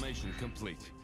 Transformation complete.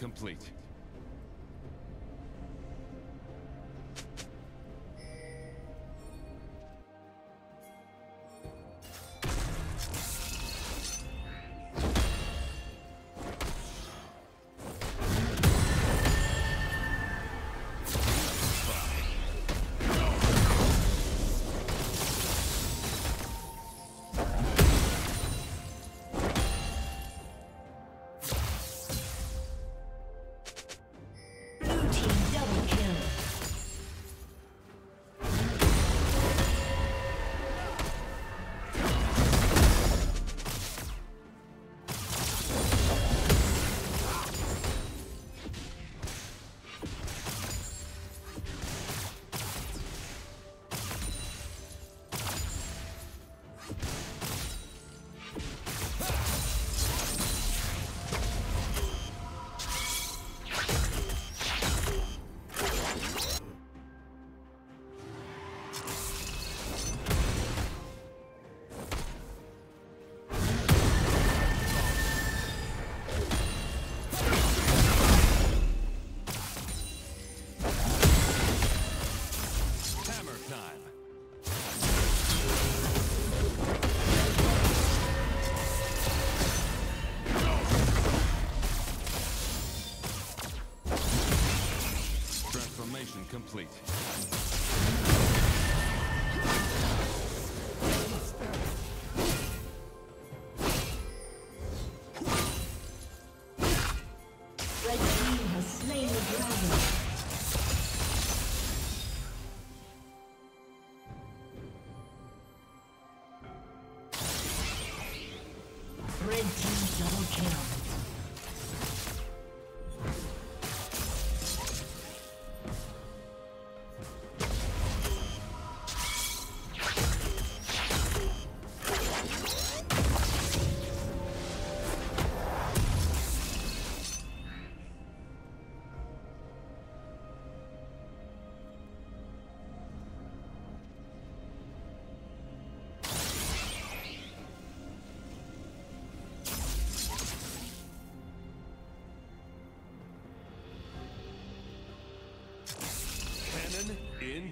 Complete. Transformation complete.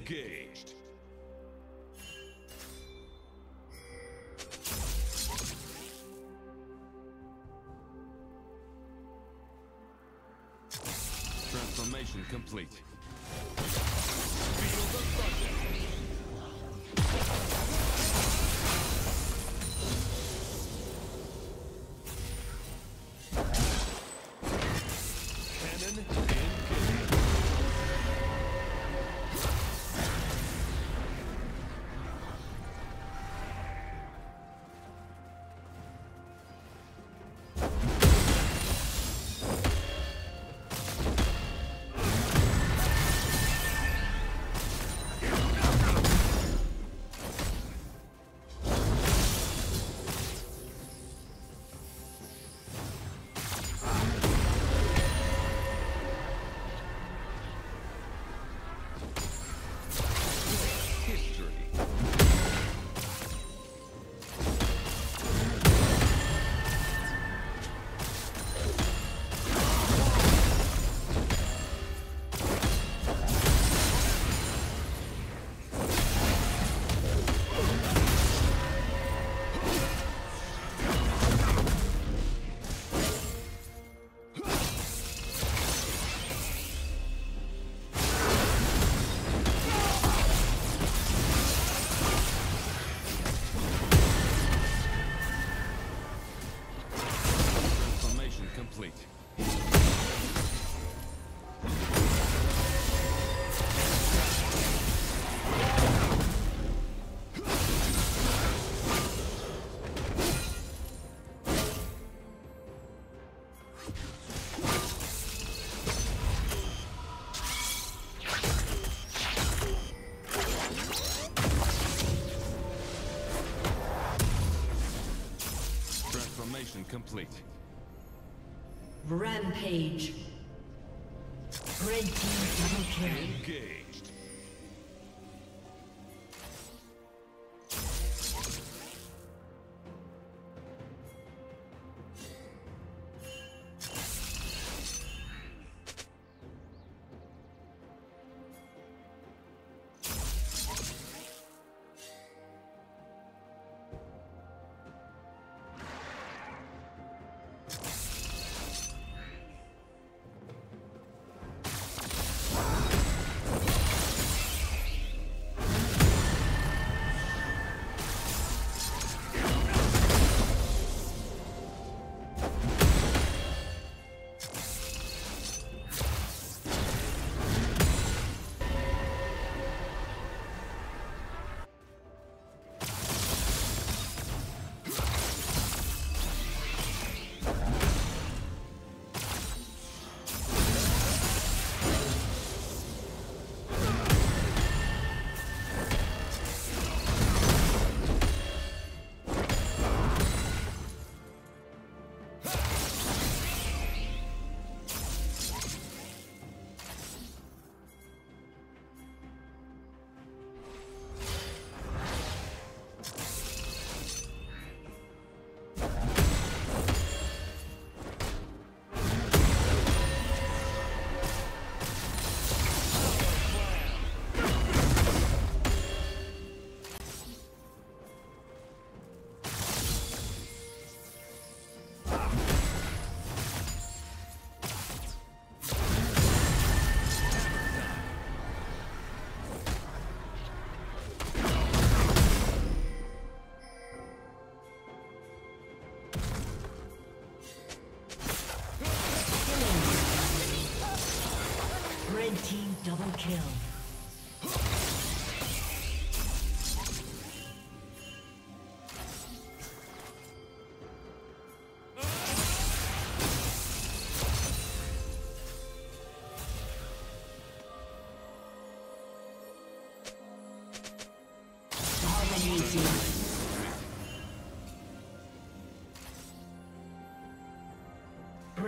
Engaged. Transformation complete. Complete. Rampage. Red team double kill. Engaged.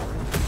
Down.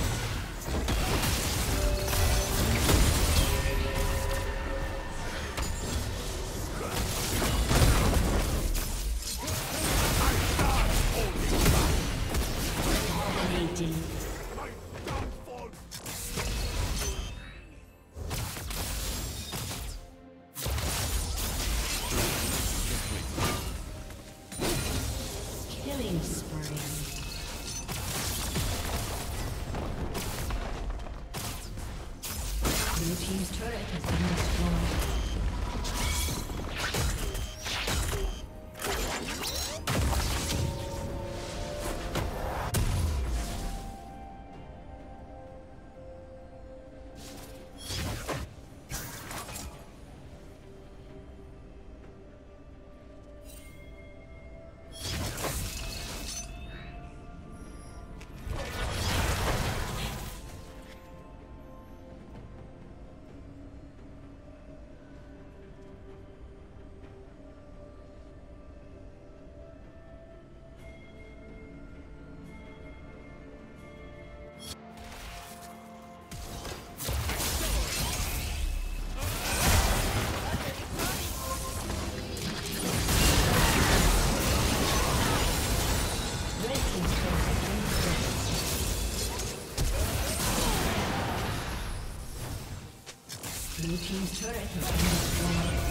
Team's turret has been destroyed.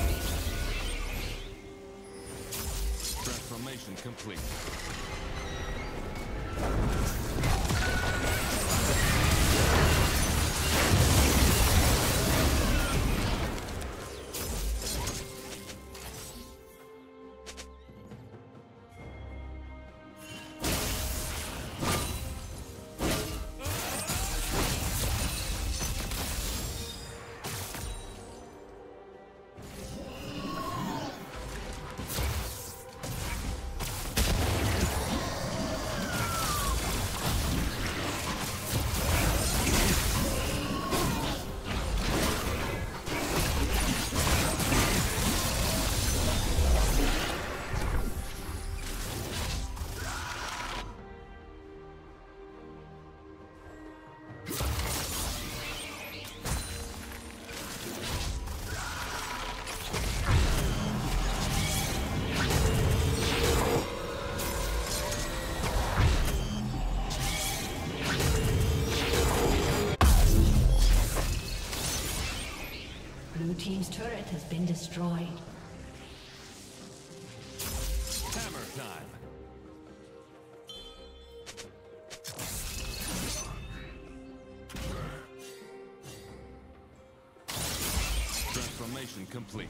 Transformation complete. Been destroyed. Hammer time. Transformation complete.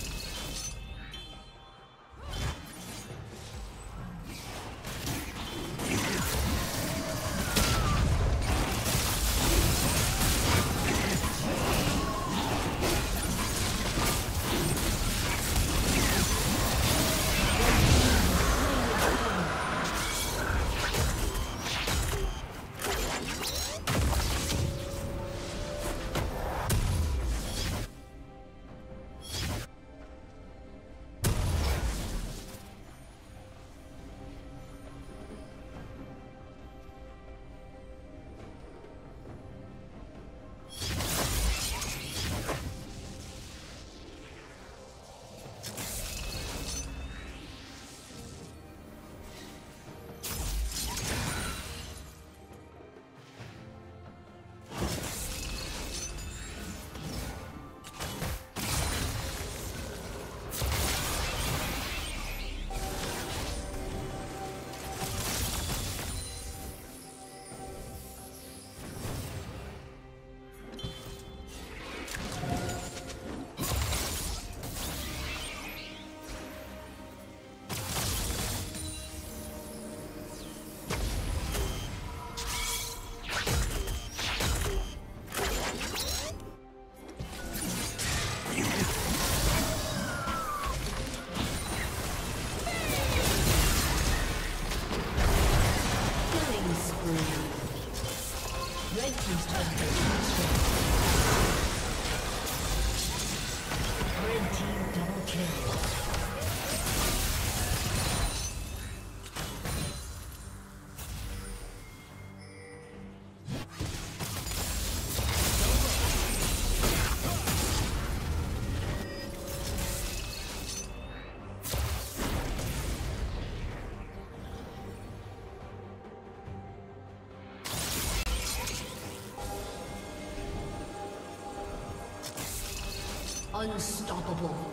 Unstoppable.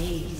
Ace.